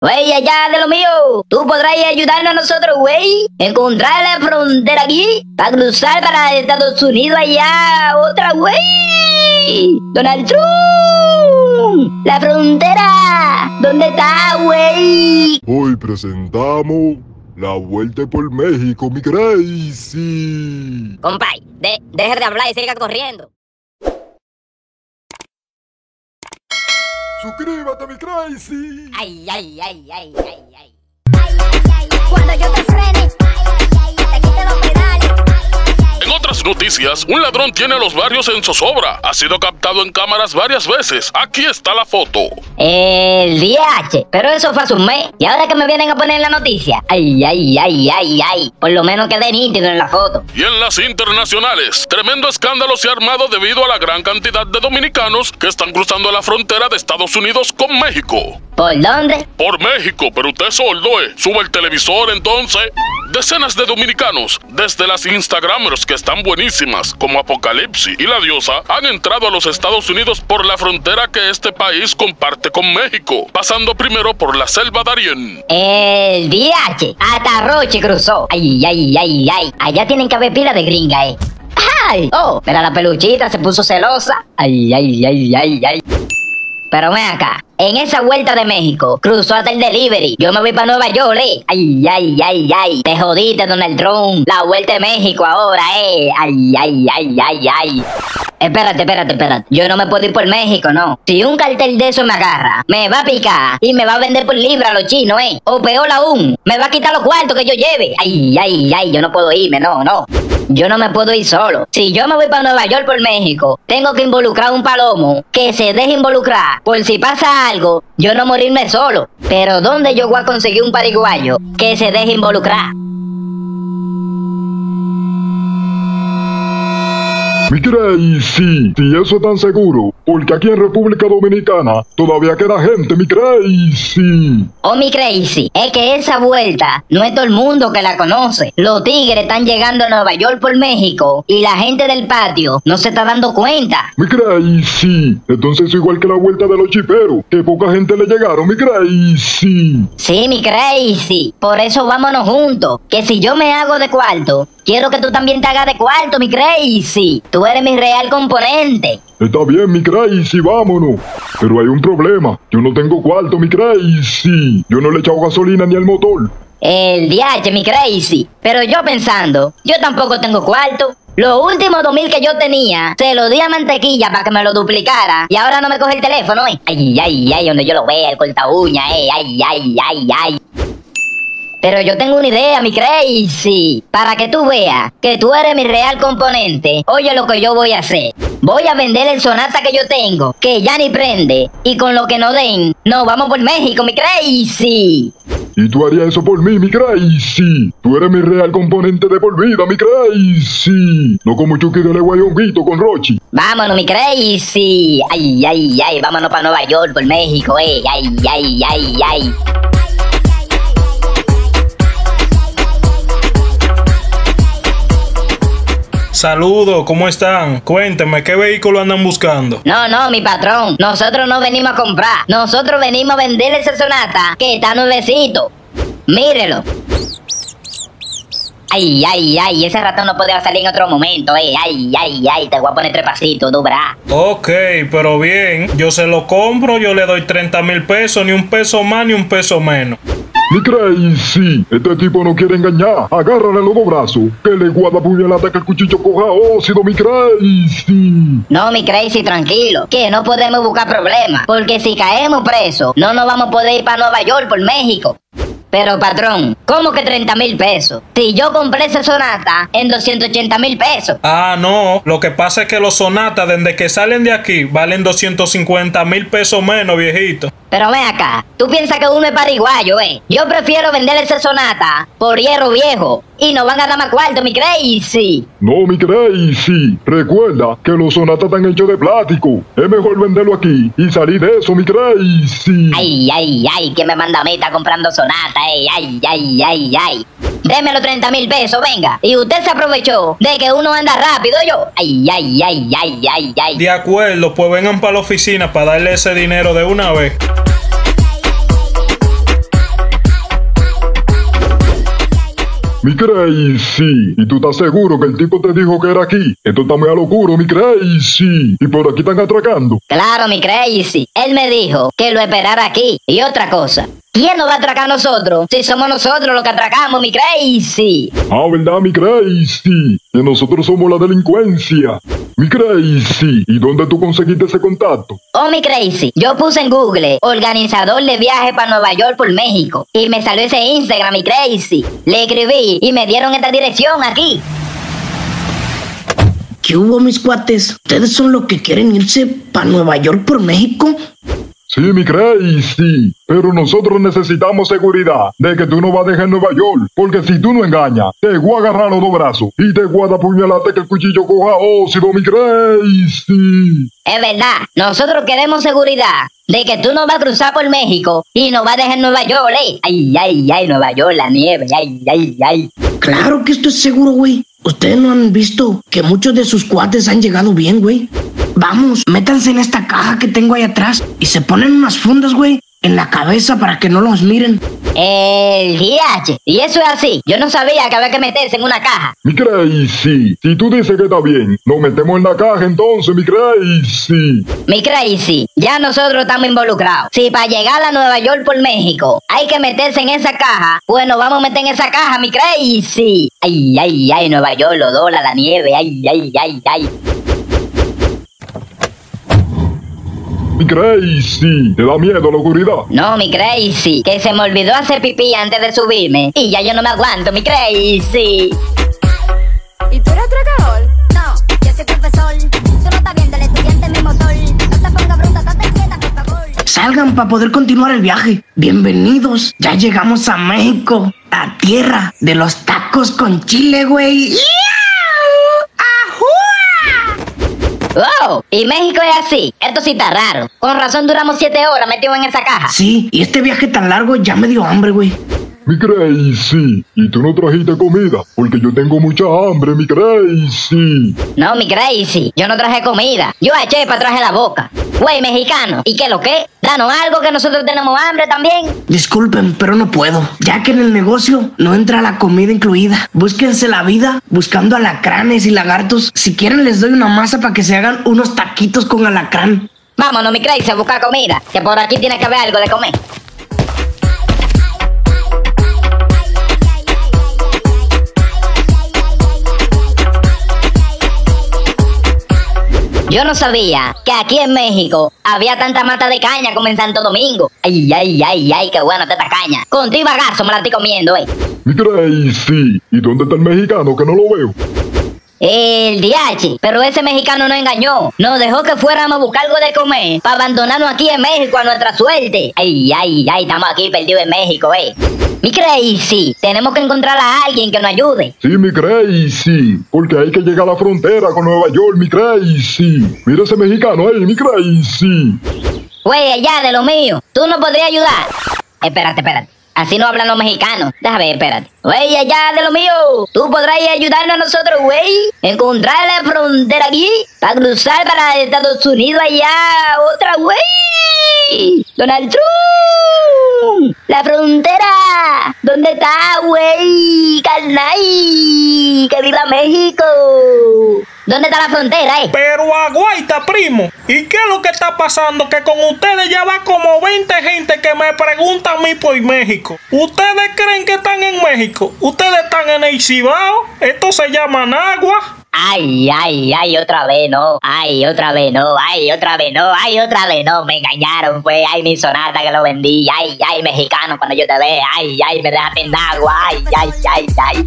Güey, allá de lo mío, tú podrás ayudarnos a nosotros, güey. Encontrar la frontera aquí para cruzar para Estados Unidos allá, otra, güey. Donald Trump, la frontera, ¿dónde está, güey? Hoy presentamos la vuelta por México, mi crazy. Compay, de, deje de hablar y siga corriendo. Suscríbete, mi crazy. Ay, ay, ay, ay, ay, ay. Cuando yo te frene, te quite los pedales. En otras noticias, un ladrón tiene los barrios en zozobra. Ha sido captado en cámaras varias veces. Aquí está la foto. El DH, pero eso fue hace un mes. Y ahora que me vienen a poner en la noticia. Ay, ay, ay, ay, ay. Por lo menos quedé nítido en la foto. Y en las internacionales, tremendo escándalo se ha armado debido a la gran cantidad de dominicanos que están cruzando la frontera de Estados Unidos con México. ¿Por dónde? Por México, pero usted es sordo, ¿eh? Sube el televisor entonces. Decenas de dominicanos, desde las Instagramers que están buenísimas, como Apocalipsis y La Diosa, han entrado a los Estados Unidos por la frontera que este país comparte con México, pasando primero por la selva Darién. El DH. Hasta Roche cruzó. Ay, ay, ay, ay. Allá tienen que haber pila de gringa, eh. ¡Ay! Oh, mira la peluchita, se puso celosa. Ay, ay, ay, ay, ay. Pero ven acá, en esa vuelta de México, cruzó hasta el delivery. Yo me voy para Nueva York, eh. Ay, ay, ay, ay. Te jodiste, Donald Trump. La vuelta de México ahora, eh. Ay, ay, ay, ay, ay. Espérate, espérate, espérate. Yo no me puedo ir por México, no. Si un cartel de eso me agarra, me va a picar y me va a vender por libra a los chinos, eh. O peor aún, me va a quitar los cuartos que yo lleve. Ay, ay, ay, yo no puedo irme, no, no. Yo no me puedo ir solo. Si yo me voy para Nueva York por México, tengo que involucrar a un palomo que se deje involucrar. Por si pasa algo, yo no morirme solo. Pero ¿dónde yo voy a conseguir un pariguayo que se deje involucrar? Mi crazy. Si eso es tan seguro, porque aquí en República Dominicana todavía queda gente, mi crazy. Oh, mi crazy, es que esa vuelta no es todo el mundo que la conoce. Los tigres están llegando a Nueva York por México y la gente del patio no se está dando cuenta. Mi crazy. Entonces es igual que la vuelta de los chiperos, que poca gente le llegaron, mi crazy. Sí, mi crazy. Por eso vámonos juntos. Que si yo me hago de cuarto, quiero que tú también te hagas de cuarto, mi crazy. Tú eres mi real componente. Está bien, mi crazy, vámonos. Pero hay un problema. Yo no tengo cuarto, mi crazy. Yo no le he echado gasolina ni al motor. El DH, mi crazy. Pero yo pensando, yo tampoco tengo cuarto. Los últimos 2000 que yo tenía, se lo di a mantequilla para que me lo duplicara. Y ahora no me coge el teléfono, eh. Ay, ay, ay, donde yo lo vea, el corta uña, eh. Ay, ay, ay, ay. Pero yo tengo una idea, mi crazy. Para que tú veas que tú eres mi real componente. Oye lo que yo voy a hacer. Voy a vender el sonata que yo tengo, que ya ni prende. Y con lo que nos den, nos vamos por México, mi crazy. Y tú harías eso por mí, mi crazy. Tú eres mi real componente de por vida, mi crazy. No como Chucky de Leguayonguito con Rochi. Vámonos, mi crazy. Ay, ay, ay, vámonos para Nueva York, por México, eh. Ay, ay, ay, ay. Saludos, ¿cómo están? Cuéntenme, ¿qué vehículo andan buscando? No, no, mi patrón. Nosotros no venimos a comprar. Nosotros venimos a vender ese sonata que está nuevecito. Mírelo. Ay, ay, ay, ese ratón no podía salir en otro momento, eh. Ay, ay, ay, te voy a poner tres pasitos, verás. Ok, pero bien, yo se lo compro, yo le doy 30 mil pesos, ni un peso más ni un peso menos. Mi crazy. Este tipo no quiere engañar. Agárrale los dos brazos. Que le guarda puñalada que el cuchillo coja óxido, mi crazy. No, mi crazy, tranquilo. Que no podemos buscar problemas. Porque si caemos presos, no nos vamos a poder ir para Nueva York por México. Pero patrón, ¿cómo que 30 mil pesos? Si yo compré esa sonata en 280 mil pesos. Ah, no, lo que pasa es que los sonatas desde que salen de aquí valen 250 mil pesos menos, viejito. Pero ven acá, tú piensas que uno es pariguayo, eh. Yo prefiero vender esa sonata por hierro viejo. Y no van a dar más cuarto, mi crazy. No, mi crazy. Recuerda que los sonatas están hechos de plástico. Es mejor venderlo aquí y salir de eso, mi crazy. Ay, ay, ay, que me manda a mí está comprando sonata, eh. Ay, ay, ay, ay. Deme los 30 mil pesos, venga. Y usted se aprovechó de que uno anda rápido, yo. Ay, ay, ay, ay, ay, ay. De acuerdo, pues vengan para la oficina para darle ese dinero de una vez. Mi Crazy. ¿Y tú estás seguro que el tipo te dijo que era aquí? Esto está muy a locuro, mi Crazy. Y por aquí están atracando. Claro, mi crazy. Él me dijo que lo esperara aquí. Y otra cosa. ¿Quién nos va a atracar a nosotros? Si somos nosotros los que atracamos, mi crazy. Ah, ¿verdad, mi Crazy? Que nosotros somos la delincuencia. Mi Crazy. ¿Y dónde tú conseguiste ese contacto? Oh, mi crazy. Yo puse en Google organizador de viaje para Nueva York por México. Y me salió ese Instagram, mi crazy. Le escribí y me dieron esta dirección aquí. ¿Qué hubo, mis cuates? ¿Ustedes son los que quieren irse para Nueva York por México? Sí, mi Crazy. Pero nosotros necesitamos seguridad de que tú no vas a dejar Nueva York. Porque si tú no engañas, te voy a agarrar los dos brazos y te voy a dar puñalate que el cuchillo coja óxido, mi Crazy. Es verdad, nosotros queremos seguridad de que tú no vas a cruzar por México y nos vas a dejar Nueva York, ¿eh? Ay, ay, ay, Nueva York, la nieve, ay, ay, ay. Claro que esto es seguro, güey. Ustedes no han visto que muchos de sus cuates han llegado bien, güey. Vamos, métanse en esta caja que tengo ahí atrás y se ponen unas fundas, güey, en la cabeza para que no los miren. El GH. Y eso es así. Yo no sabía que había que meterse en una caja. Mi Crazy. Si tú dices que está bien, nos metemos en la caja entonces, mi Crazy. Mi crazy, ya nosotros estamos involucrados. Si para llegar a Nueva York por México hay que meterse en esa caja, bueno, vamos a meter en esa caja, mi crazy. Ay, ay, ay, Nueva York, los dólares, la nieve, ay, ay, ay, ay. Mi Crazy. ¿Te da miedo la oscuridad? No, mi crazy, que se me olvidó hacer pipí antes de subirme. Y ya yo no me aguanto, mi crazy. ¿Y tú eres atracador? No, yo soy profesor. Tú no estás viendo el estudiante mi motor. No te pongas bruta, estate quieta, por favor. Salgan para poder continuar el viaje. Bienvenidos. Ya llegamos a México, a tierra de los tacos con chile, güey. ¡Wow! Y México es así. Esto sí está raro. Con razón duramos siete horas metidos en esa caja. Sí, y este viaje tan largo ya me dio hambre, güey. Mi Crazy. ¿Y tú no trajiste comida? Porque yo tengo mucha hambre, mi Crazy. No, mi crazy, yo no traje comida. Yo a Chepa traje la boca. Güey, mexicano. ¿Y qué lo que? Danos algo que nosotros tenemos hambre también. Disculpen, pero no puedo, ya que en el negocio no entra la comida incluida. Búsquense la vida buscando alacranes y lagartos. Si quieren les doy una masa para que se hagan unos taquitos con alacrán. Vámonos, mi crazy, a buscar comida. Que por aquí tiene que haber algo de comer. Yo no sabía que aquí en México había tanta mata de caña como en Santo Domingo. Ay, ay, ay, ay, qué buena esta caña. Con y bagazo me la estoy comiendo, eh. Crazy. ¿Y dónde está el mexicano que no lo veo? El DH, pero ese mexicano nos engañó. Nos dejó que fuéramos a buscar algo de comer para abandonarnos aquí en México a nuestra suerte. Ay, ay, ay, estamos aquí perdidos en México, eh. Mi crazy, tenemos que encontrar a alguien que nos ayude. Sí, mi Crazy. Porque hay que llegar a la frontera con Nueva York, mi Crazy. Mira ese mexicano ahí, mi Crazy. Güey, allá de lo mío, ¿tú no podrías ayudar? Espérate, espérate. Así no hablan los mexicanos. Déjame ver, espérate. Güey, allá de lo mío, tú podrás ayudarnos a nosotros, güey. Encontrar la frontera aquí para cruzar para Estados Unidos allá. Otra, güey. Donald Trump. La frontera. ¿Dónde está, güey? Carnal. Que viva México. ¿Dónde está la frontera, eh? Pero aguaita, primo. ¿Y qué es lo que está pasando? Que con ustedes ya va como 20 gente que me pregunta a mí por México. ¿Ustedes creen que están en México? ¿Ustedes están en el Cibao? Esto se llama Nagua. Ay, ay, ay, otra vez no. Ay, otra vez no. Ay, otra vez no. Ay, otra vez no. Me engañaron, fue. Ay, mi sonata que lo vendí. Ay, ay, mexicano cuando yo te ve. Ay, ay, me dejaste en agua. Ay, ay, ay, ay.